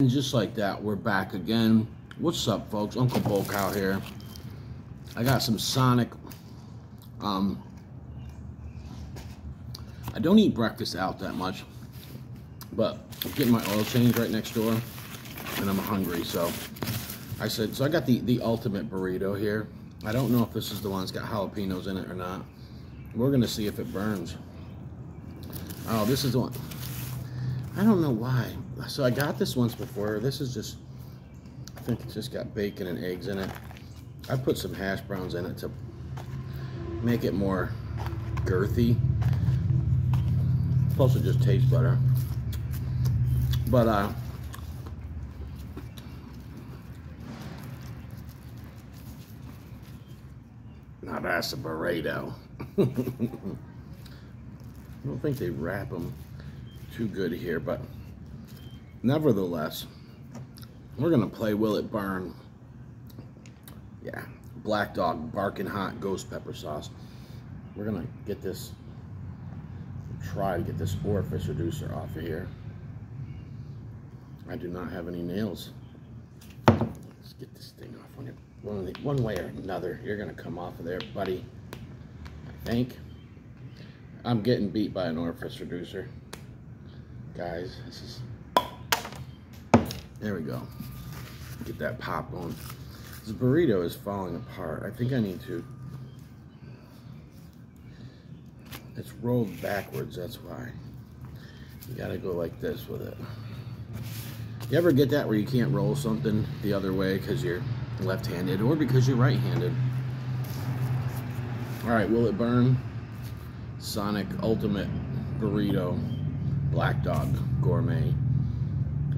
And just like that, we're back again. What's up, folks? Uncle Bo here. I got some Sonic. Um, I don't eat breakfast out that much, but I'm getting my oil change right next door, and I'm hungry, so I said, so I got the, the ultimate burrito here. I don't know if this is the one that's got jalapenos in it or not. We're gonna see if it burns. Oh, this is the one. I don't know why. So I got this once before. This is just, I think it's just got bacon and eggs in it. I put some hash browns in it to make it more girthy. Plus it just tastes better. But uh, now that's a burrito. I don't think they wrap them too good here, but nevertheless, we're gonna play Will It Burn. Yeah, Black Dog Barking Hot Ghost Pepper Sauce. We're gonna get this, try to get this orifice reducer off of here. I do not have any nails. Let's get this thing off on. One, one way or another, you're gonna come off of there, buddy. I think. I'm getting beat by an orifice reducer guys. This is, there we go. Get that pop on. This burrito is falling apart. I think I need to, it's rolled backwards, that's why. You gotta go like this with it. You ever get that where you can't roll something the other way because you're left-handed or because you're right-handed? All right, will it burn? Sonic Ultimate Burrito. Black Dog Gourmet.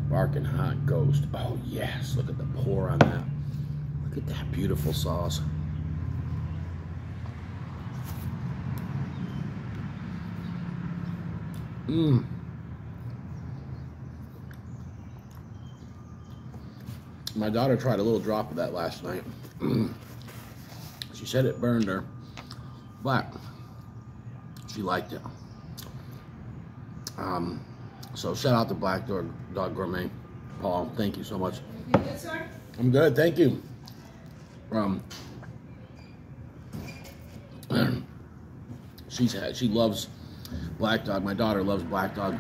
Barking Hot Ghost. Oh, yes. Look at the pour on that. Look at that beautiful sauce. Mmm. My daughter tried a little drop of that last night. she said it burned her, but she liked it. Um, so shout out to Black Dog, Dog Gourmet. Paul, thank you so much. You good, sir? I'm good, thank you. Um, she's had, she loves Black Dog. My daughter loves Black Dog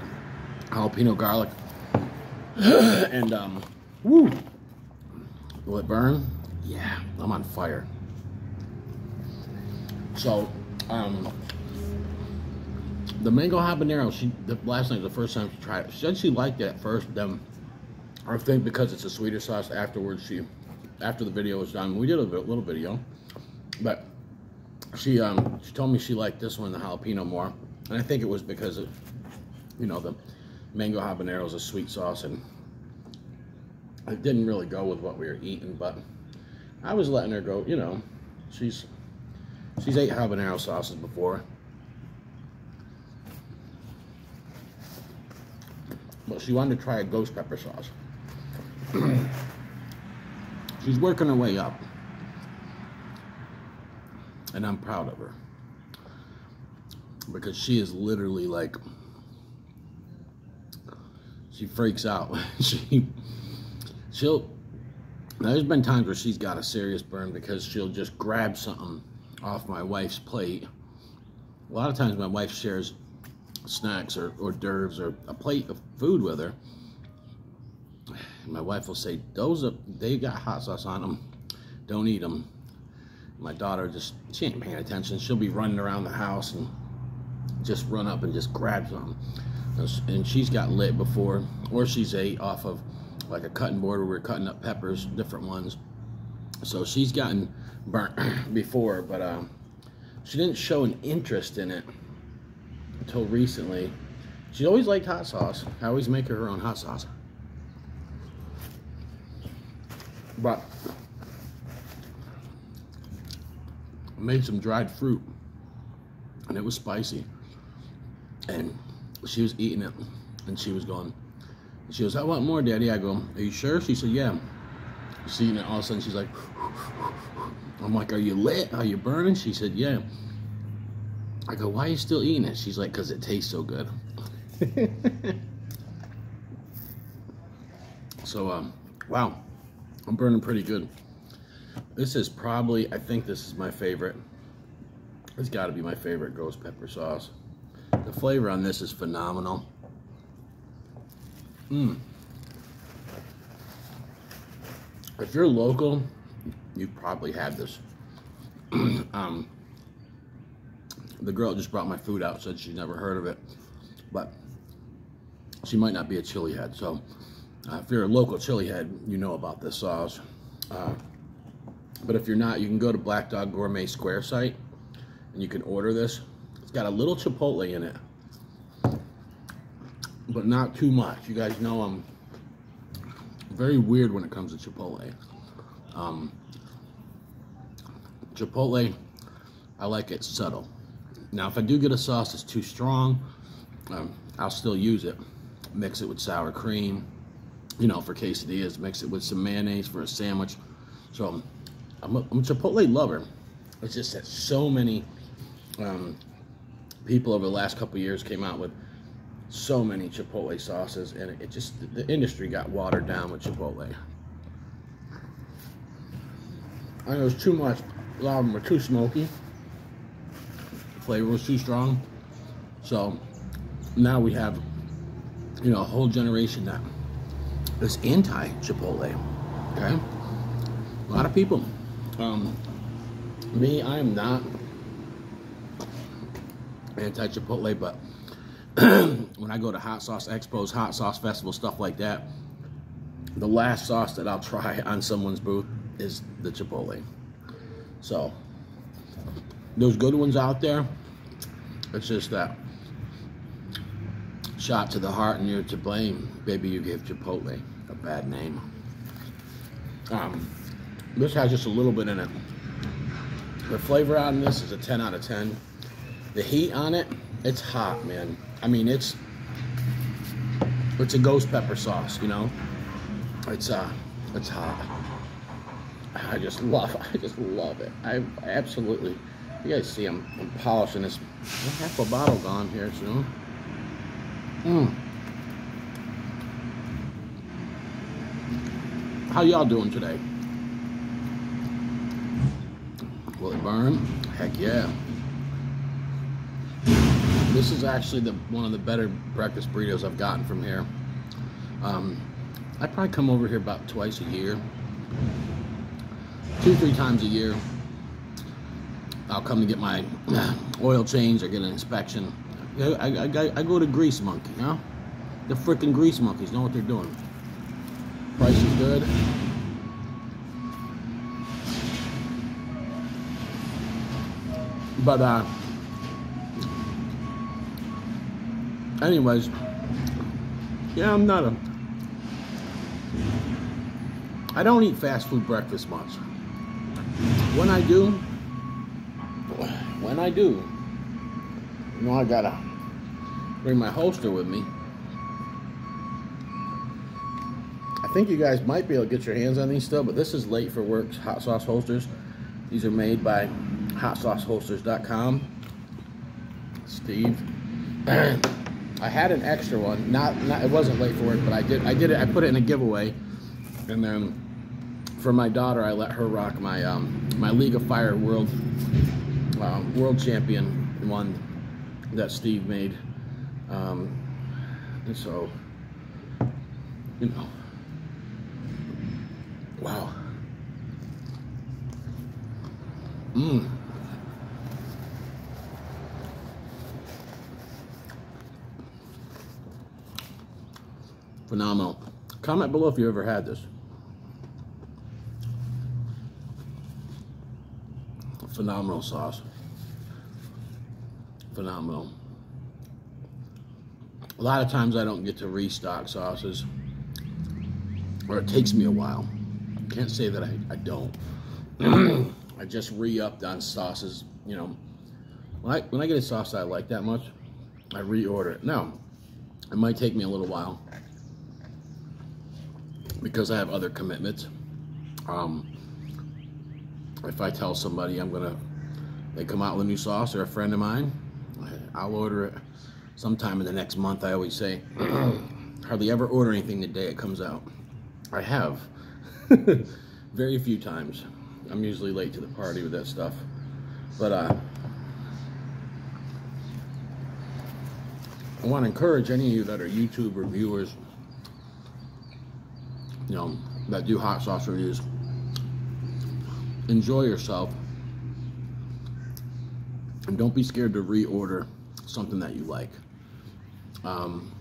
jalapeno garlic. and um, woo, will it burn? Yeah, I'm on fire. So, um, the mango habanero, she the, last night was the first time she tried it. She said she liked it at first, then I think because it's a sweeter sauce afterwards, she after the video was done, we did a little video, but she um she told me she liked this one, the jalapeno more, and I think it was because of you know the mango habanero is a sweet sauce and it didn't really go with what we were eating, but I was letting her go, you know, she's she's ate habanero sauces before. But she wanted to try a ghost pepper sauce. She's working her way up. And I'm proud of her. Because she is literally like, she freaks out. she, she'll, there's been times where she's got a serious burn because she'll just grab something off my wife's plate. A lot of times my wife shares snacks or hors d'oeuvres or a plate of food with her. my wife will say, those are, they got hot sauce on them. Don't eat them. My daughter just, she ain't paying attention. She'll be running around the house and just run up and just grab some. And she's got lit before, or she's ate off of like a cutting board where we're cutting up peppers, different ones. So she's gotten burnt before, but uh, she didn't show an interest in it until recently. She always liked hot sauce. I always make her her own hot sauce. But I made some dried fruit and it was spicy. And she was eating it and she was going, she goes, I want more, Daddy. I go, Are you sure? She said, Yeah. She's eating it. All of a sudden, she's like, I'm like, Are you lit? Are you burning? She said, Yeah. I go, why are you still eating it? She's like, because it tastes so good. So, um, wow, I'm burning pretty good. This is probably, I think this is my favorite. It's got to be my favorite ghost pepper sauce. The flavor on this is phenomenal. Mmm. If you're local, you probably had this. um, the girl just brought my food out, said she's never heard of it, but she might not be a chili head. So uh, if you're a local chili head, you know about this sauce. Uh, but if you're not, you can go to Black Dog Gourmet Square site and you can order this. It's got a little chipotle in it, but not too much. You guys know I'm very weird when it comes to chipotle. Um, chipotle, I like it subtle. Now, if I do get a sauce that's too strong, um, I'll still use it. Mix it with sour cream, you know, for quesadillas. Mix it with some mayonnaise for a sandwich. So, I'm a, I'm a Chipotle lover. It's just that so many um, people over the last couple years came out with so many Chipotle sauces, and it, it just, the industry got watered down with Chipotle. I know it was too much. A lot of them are too smoky. Flavor was too strong. So now we have, you know, a whole generation that is anti-Chipotle. Okay? A lot of people. Um, me, I am not anti-Chipotle, but when I go to hot sauce expos, hot sauce festivals, stuff like that, the last sauce that I'll try on someone's booth is the Chipotle. So, those good ones out there, it's just that shot to the heart and you're to blame. Baby, you gave Chipotle a bad name. Um, this has just a little bit in it. The flavor on this is a 10 out of 10. The heat on it, it's hot, man. I mean, it's it's a ghost pepper sauce, you know. It's uh, it's hot. I just love, I just love it. I absolutely. You guys see, I'm, I'm polishing this. Half a bottle gone here soon. Mmm. How y'all doing today? Will it burn? Heck yeah. This is actually the one of the better breakfast burritos I've gotten from here. Um, I probably come over here about twice a year two, three times a year. I'll come to get my oil change or get an inspection. I, I, I, I go to Grease Monkey, you know? The freaking Grease Monkeys know what they're doing. Price is good. But, uh, anyways, yeah, I'm not a, I don't eat fast food breakfast much when I do, when I do, you know, I gotta bring my holster with me. I think you guys might be able to get your hands on these still, but this is late for works hot sauce holsters. These are made by hotsauceholsters.com. Steve. I had an extra one. Not, not it wasn't late for work, but I did I did it. I put it in a giveaway, and then for my daughter, I let her rock my um, my League of Fire World uh, World Champion one that Steve made. Um, and so, you know, wow. Mmm. Phenomenal. Comment below if you ever had this. Phenomenal sauce. Phenomenal. A lot of times I don't get to restock sauces, or it takes me a while. I Can't say that I, I don't. I just re-upped on sauces, you know. When I, when I get a sauce I like that much, I reorder it. Now, it might take me a little while because I have other commitments. Um, if I tell somebody I'm gonna, they come out with a new sauce or a friend of mine, I'll order it sometime in the next month. I always say, hardly ever order anything the day it comes out. I have. Very few times. I'm usually late to the party with that stuff. But uh, I want to encourage any of you that are YouTube reviewers, you know, that do hot sauce reviews, enjoy yourself and don't be scared to reorder something that you like. Um,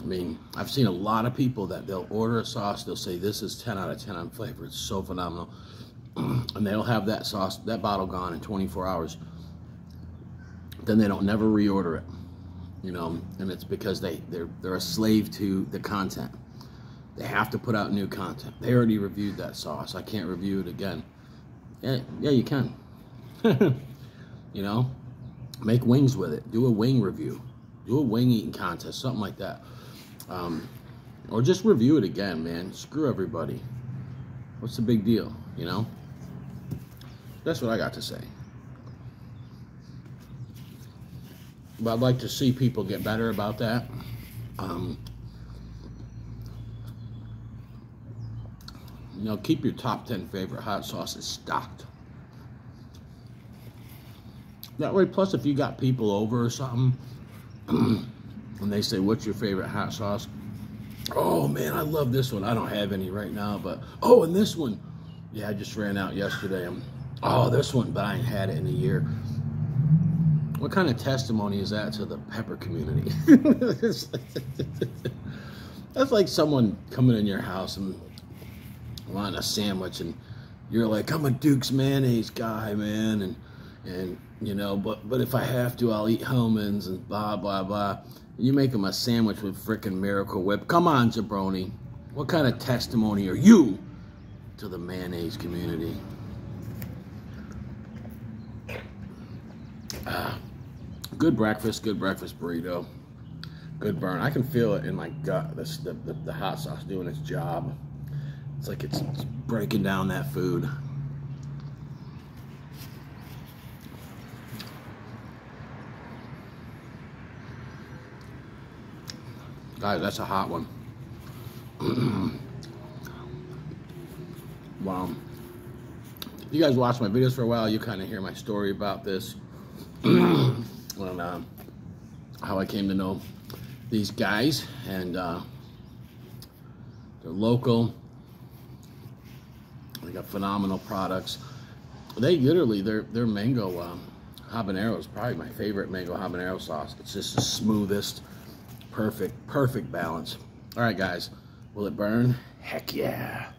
I mean, I've seen a lot of people that they'll order a sauce, they'll say this is 10 out of 10 on flavor, it's so phenomenal. and they'll have that sauce, that bottle gone in 24 hours. Then they don't never reorder it, you know, and it's because they, they're, they're a slave to the content. They have to put out new content. They already reviewed that sauce. I can't review it again. Yeah, yeah, you can. you know, make wings with it. Do a wing review. Do a wing eating contest, something like that. Um, or just review it again, man. Screw everybody. What's the big deal, you know? That's what I got to say. But I'd like to see people get better about that. Um, you know, keep your top 10 favorite hot sauces stocked. That way, plus if you got people over or something, and they say, what's your favorite hot sauce? Oh man, I love this one. I don't have any right now, but, oh, and this one. Yeah, I just ran out yesterday. I'm, oh, this one, but I ain't had it in a year. What kind of testimony is that to the pepper community? That's like someone coming in your house and wanting a sandwich and you're like, I'm a Duke's mayonnaise guy, man, and and you know, but but if I have to, I'll eat Hellmann's and blah blah blah. You make him a sandwich with frickin' Miracle Whip. Come on, jabroni. What kind of testimony are you to the mayonnaise community? Ah, good breakfast, good breakfast burrito. Good burn. I can feel it in my gut. This the, the, the hot sauce doing its job. It's like it's, breaking down that food. Guys, that's a hot one. wow. If you guys watch my videos for a while, you kind of hear my story about this. and uh, how I came to know these guys. And uh, they're local. Got phenomenal products. They literally, their, their mango uh, habanero is probably my favorite mango habanero sauce. It's just the smoothest Perfect, perfect balance. All right, guys. Will it burn? Heck yeah.